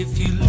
if you